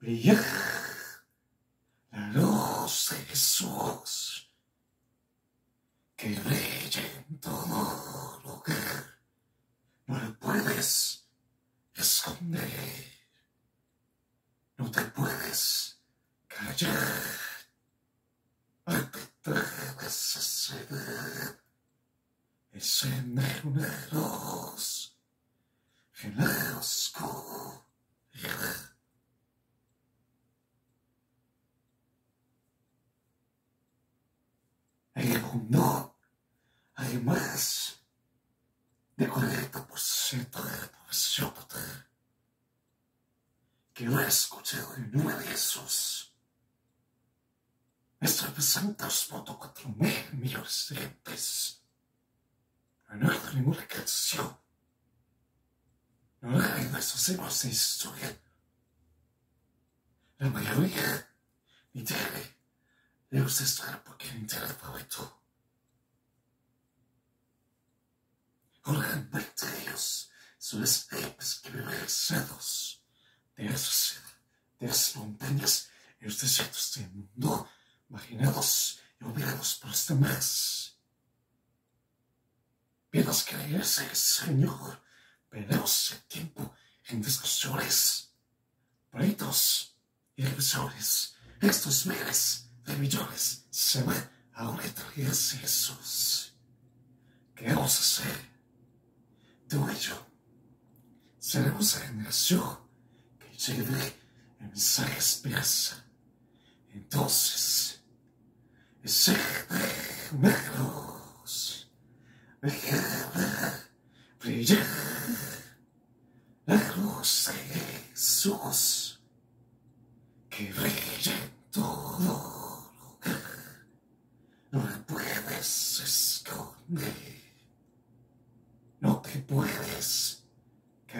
Brillar la luz de Jesús que brilla en todo lugar. No lo puedes esconder. No te puedes callar. No te atreves a ceder. Es en una luz en la oscuridad. Más de 40% de la que no ha escuchado el nombre de Jesús. Esto representa 2.4 mil millones de gentes. No hay ninguna canción. No hay nuestros héroes de historia. La mayoría ni tiene le gusta estar porque internet favorito. Realmente ellos son los héroes que aislados de sociedad, de las montañas y los desiertos del mundo, marginados y olvidados por los demás. Regrese el Señor, perdemos el tiempo en discusiones, pleitos y revisores, estos miles de millones se van a sin Jesús. ¿Qué vamos a hacer? Tú y yo seremos la generación que lleve el mensaje esperanza. Entonces, ese negros dejará brillar la luz de Jesús que brilla en todo lugar. No la puedes esconder. No te puedes callar. Ante tu necesidad. Y serme una luz en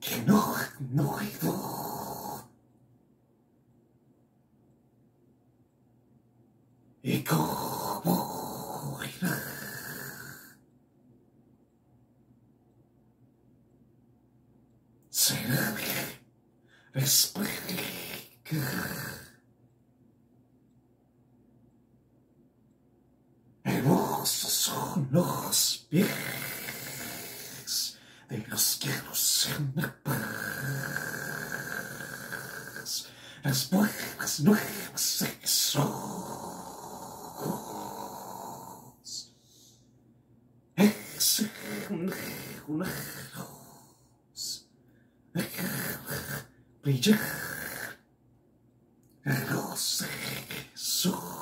que no no ido? ¿Y irá? será predica. Hermosos son de los que la paz, las buenas nuevas de Jesús. Es una luz brillar la luz de Jesús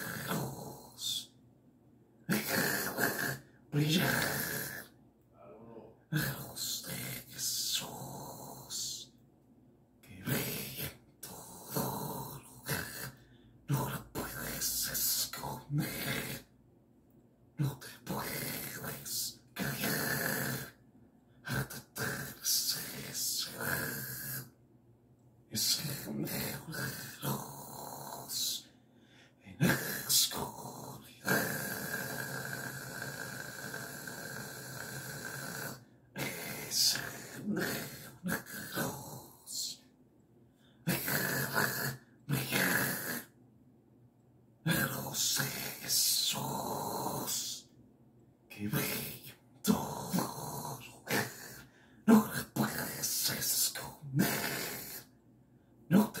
Look, please. At the taxis. You see me lose. In school. Is me lose. Hello, say Jesus. No,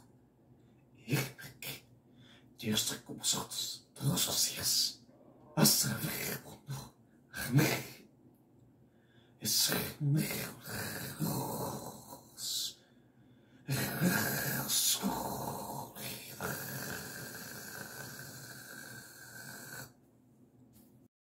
Dios con vosotros todos los días hasta el mundo. Amén. Es Dios. Dios.